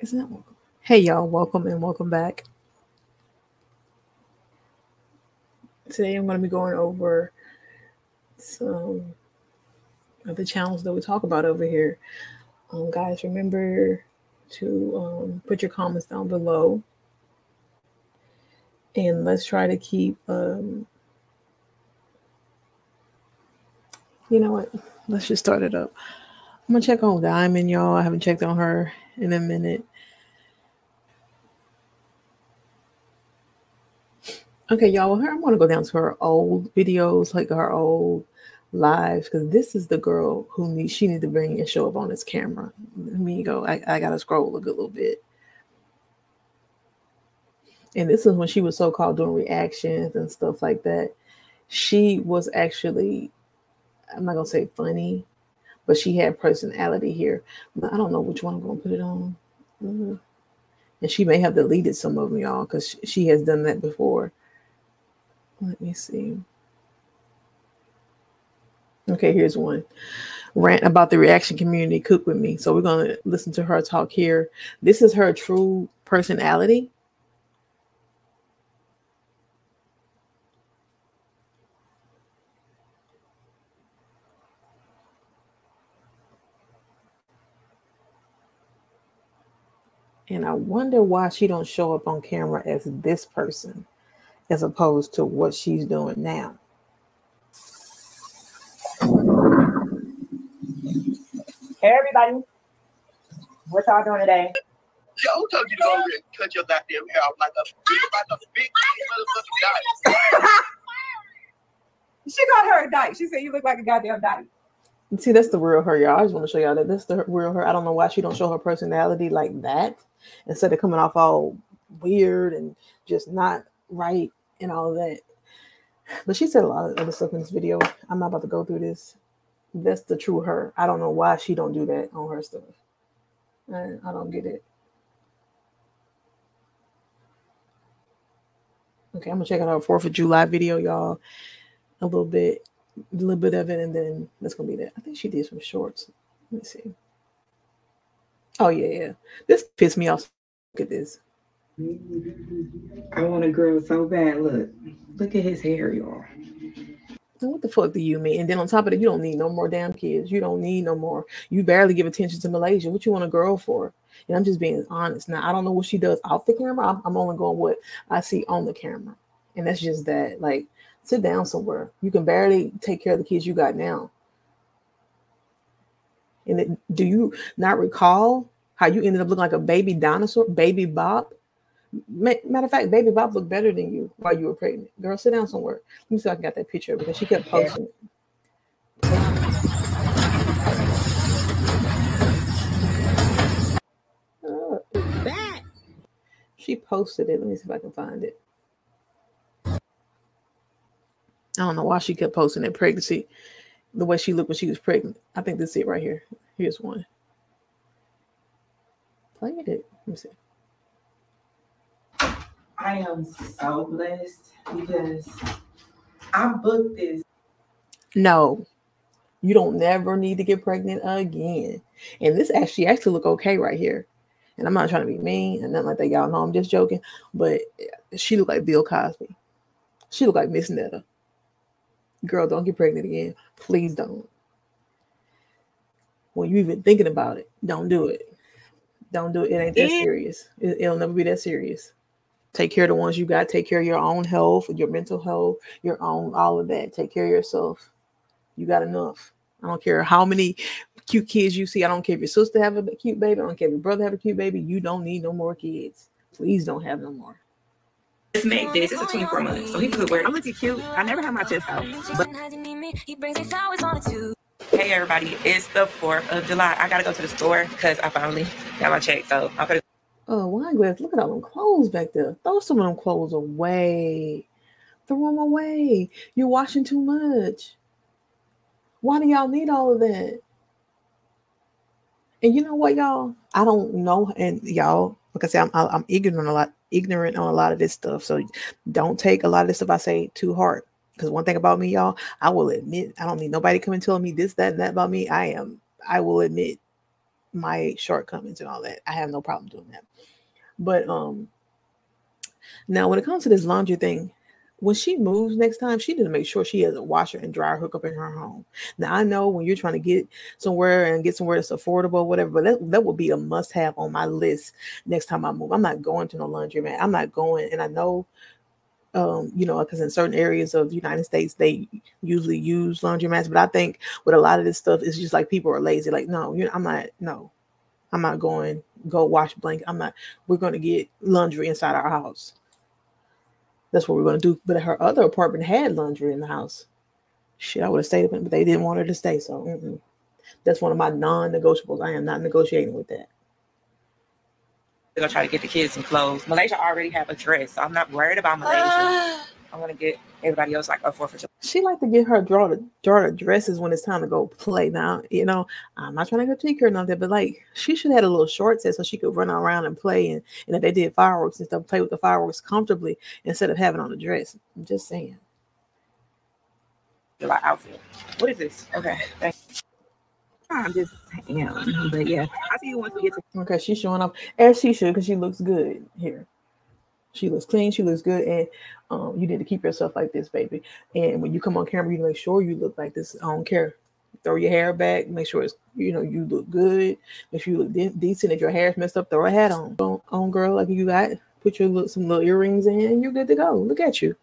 Isn't that welcome? Hey y'all, welcome and welcome back. Today I'm going to be going over some of the challenges that we talk about over here. Um, guys, remember to um, put your comments down below. And let's try to keep, um, you know what? Let's just start it up. I'm to check on Diamond, y'all. I haven't checked on her in a minute. Okay, y'all. Her, I'm gonna go down to her old videos, like her old lives, because this is the girl who needs she needs to bring and show up on this camera. Let me go. I, I gotta scroll a good little bit. And this is when she was so-called doing reactions and stuff like that. She was actually, I'm not gonna say funny, but she had personality here. I don't know which one I'm gonna put it on. Mm-hmm. And she may have deleted some of them, y'all, because she has done that before. Let me see. Okay, here's one rant about the reaction community. Cook with me. So we're going to listen to her talk here. This is her true personality. And I wonder why she don't show up on camera as this person as opposed to what she's doing now. Hey everybody, what y'all doing today? Yo, who told you to go over and cut your goddamn hair off like a big, like a big motherfucking dyke? she called her a dyke. She said you look like a goddamn dyke. See, that's the real her, y'all. I just want to show y'all that that's the real her. I don't know why she don't show her personality like that instead of coming off all weird and just not right and all of that. But she said a lot of other stuff in this video. I'm not about to go through this. That's the true her. I don't know why she don't do that on her stuff. I, I don't get it. Okay, I'm gonna check out our Fourth of July video, y'all. A little bit, a little bit of it, and then that's gonna be that. I think she did some shorts. Let me see. Oh yeah, yeah. This pissed me off. Look at this. I want a girl so bad. Look, look at his hair, y'all. What the fuck do you mean? And then on top of it, you don't need no more damn kids. You don't need no more. You barely give attention to Malaysia. What you want a girl for? And I'm just being honest. Now I don't know what she does off the camera. I'm, I'm only going what I see on the camera, and that's just that. Like, sit down somewhere. You can barely take care of the kids you got now. And it, do you not recall how you ended up looking like a baby dinosaur, baby Bop? Matter of fact, baby Bop looked better than you while you were pregnant. Girl, sit down somewhere. Let me see if I can get that picture because she kept posting it. She posted it. Let me see if I can find it. I don't know why she kept posting that pregnancy, the way she looked when she was pregnant. I think this is it right here. Here's one. Played it. Let me see. I am so blessed because I booked this. No, you don't never need to get pregnant again. And this actually actually look okay right here. And I'm not trying to be mean and nothing like that. Y'all know I'm just joking. But she looked like Bill Cosby. She looked like Miss Netta. Girl, don't get pregnant again. Please don't. When you even thinking about it, don't do it. Don't do it. It ain't that serious. It, it'll never be that serious. Take care of the ones you got. Take care of your own health, your mental health, your own, all of that. Take care of yourself. You got enough. I don't care how many cute kids you see. I don't care if your sister have a cute baby. I don't care if your brother have a cute baby. You don't need no more kids. Please don't have no more. Let's make this. It's a 24 months, so he could wear. it. I'm looking cute. I never have my chest out. But hey, everybody! It's the 4th of July. I gotta go to the store because I finally got my check. So I'm gonna Oh, wine glass. Look at all them clothes back there. Throw some of them clothes away. Throw them away. You're washing too much. Why do y'all need all of that? And you know what, y'all? I don't know. And y'all, like I said, I'm, I'm ignorant a lot, ignorant on a lot of this stuff. So don't take a lot of this stuff I say too hard. Because one thing about me, y'all, I will admit I don't need nobody coming telling me this, that, and that about me. I am. I will admit my shortcomings and all that. I have no problem doing that. But um now when it comes to this laundry thing, when she moves next time, she need to make sure she has a washer and dryer hookup in her home. Now I know when you're trying to get somewhere and get somewhere that's affordable, whatever, but that, that will be a must-have on my list next time I move. I'm not going to no laundry laundromat. I'm not going, and I know um, you know, because in certain areas of the United States, they usually use laundromats. But I think with a lot of this stuff, it's just like people are lazy. Like, no, you know, I'm not, no, I'm not going go wash blank. I'm not. We're going to get laundry inside our house. That's what we're going to do. But her other apartment had laundry in the house. Shit, I would have stayed up, but they didn't want her to stay. So mm-mm. that's one of my non-negotiables. I am not negotiating with that. We're gonna try to get the kids some clothes. Malaysia already have a dress, so I'm not worried about Malaysia. I'm gonna get everybody else like a Fourth of July. She like to get her daughter daughter dresses when it's time to go play. Now, you know, I'm not trying to critique her or nothing, but like she should have had a little short set so she could run around and play. And, and if they did fireworks and stuff, play with the fireworks comfortably instead of having on a dress. I'm just saying. July outfit. What is this? Okay, thank you. I'm just am. But yeah, I see you once we get to Okay, she's showing off as she should because she looks good here. She looks clean, she looks good, and um, you need to keep yourself like this, baby. And when you come on camera, you make sure you look like this. I don't care. Throw your hair back, make sure it's you know you look good. Make sure you look de- decent. If your hair's messed up, throw a hat on. On, girl, like you got, put your look some little earrings in, and you're good to go. Look at you.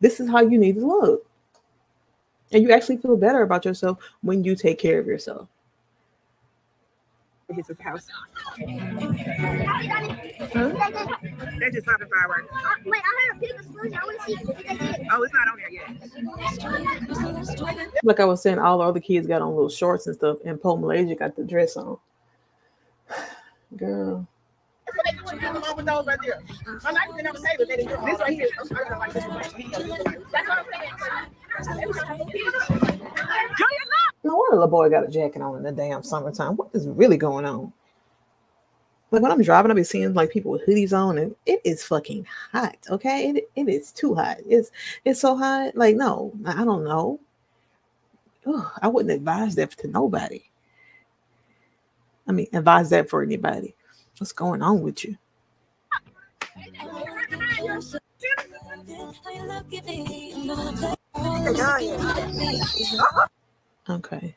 This is how you need to look. And you actually feel better about yourself when you take care of yourself. His house. They're just popping fireworks. Uh, wait, I heard a big explosion. I want to see if they did. Oh, it's not on there yet. like I was saying, all the other kids got on little shorts and stuff, and Poe Malaysia got the dress on. Girl, No wonder the boy got a jacket on in the damn summertime. What is really going on? Like when I'm driving, I be seeing like people with hoodies on, and it is fucking hot. Okay, it, it is too hot. It's it's so hot. Like no, I I don't know. Ugh, I wouldn't advise that to nobody. I mean, advise that for anybody. What's going on with you? Okay.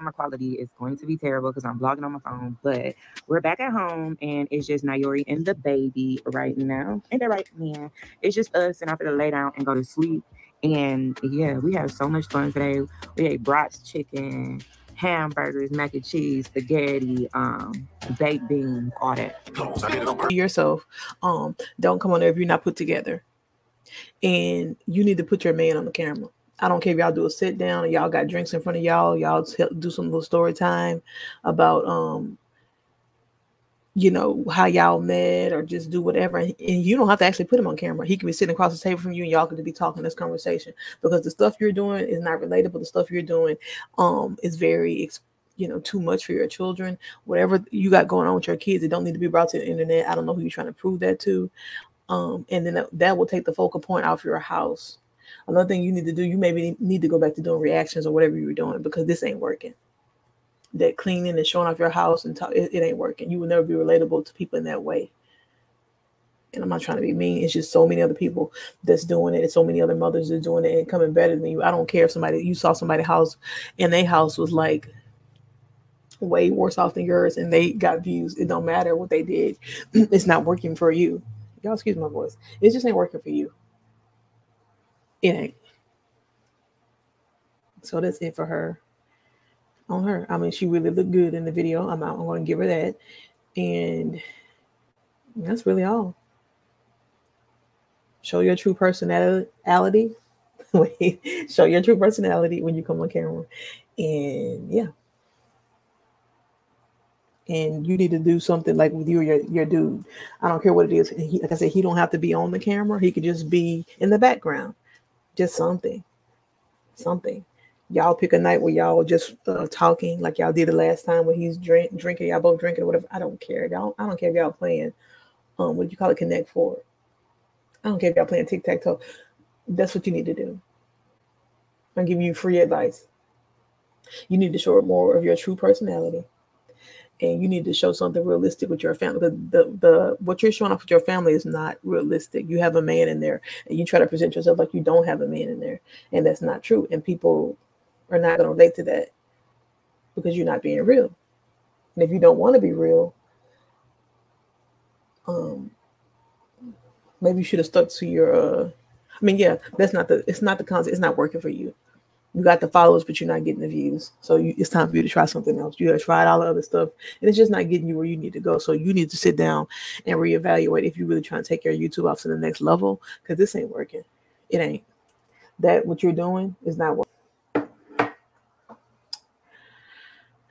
My quality is going to be terrible because I'm vlogging on my phone. But we're back at home and it's just Nayori and the baby right now. Ain't that right? Yeah. It's just us and I'm gonna lay down and go to sleep. And yeah, we had so much fun today. We ate brats chicken, hamburgers, mac and cheese, spaghetti, um, baked beans, all that. Be yourself. Um, don't come on there if you're not put together. And you need to put your man on the camera. I don't care if y'all do a sit down and y'all got drinks in front of y'all. Y'all do some little story time about um, you know, how y'all met or just do whatever. And, you don't have to actually put him on camera. He can be sitting across the table from you and y'all could be talking this conversation because the stuff you're doing is not relatable. The stuff you're doing um is very you know too much for your children. Whatever you got going on with your kids, it don't need to be brought to the internet. I don't know who you're trying to prove that to. Um, and then that, will take the focal point off your house. Another thing you need to do, you maybe need to go back to doing reactions or whatever you were doing because this ain't working. That cleaning and showing off your house and talk, it, it ain't working. You will never be relatable to people in that way. And I'm not trying to be mean. It's just so many other people that's doing it, and so many other mothers are doing it and coming better than you. I don't care if somebody you saw somebody's house and their house was like way worse off than yours and they got views. It don't matter what they did. It's not working for you. Y'all excuse my voice. It just ain't working for you. It ain't. So that's it for her. On her. I mean, she really looked good in the video. I'm. I'm going to give her that. And that's really all. Show your true personality. Show your true personality when you come on camera. And yeah. And you need to do something like with you or your, your dude. I don't care what it is. He, like I said, he don't have to be on the camera. He could just be in the background. Just something. Something. Y'all pick a night where y'all just uh, talking like y'all did the last time when he's drink, drinking, y'all both drinking or whatever. I don't care. Y'all, I don't care if y'all playing um what do you call it, Connect Four. I don't care if y'all playing tic tac toe. That's what you need to do. I'm giving you free advice. You need to show more of your true personality. And you need to show something realistic with your family. The, the the what you're showing off with your family is not realistic. You have a man in there, and you try to present yourself like you don't have a man in there, and that's not true. And people are not going to relate to that because you're not being real. And if you don't want to be real, um, maybe you should have stuck to your. Uh, I mean, yeah, that's not the. It's not the concept. It's not working for you. You got the followers, but you're not getting the views. So you, it's time for you to try something else. You have tried all the other stuff, and it's just not getting you where you need to go. So you need to sit down and reevaluate if you're really trying to take your YouTube off to the next level, because this ain't working. It ain't. That what you're doing is not working.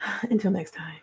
Until next time.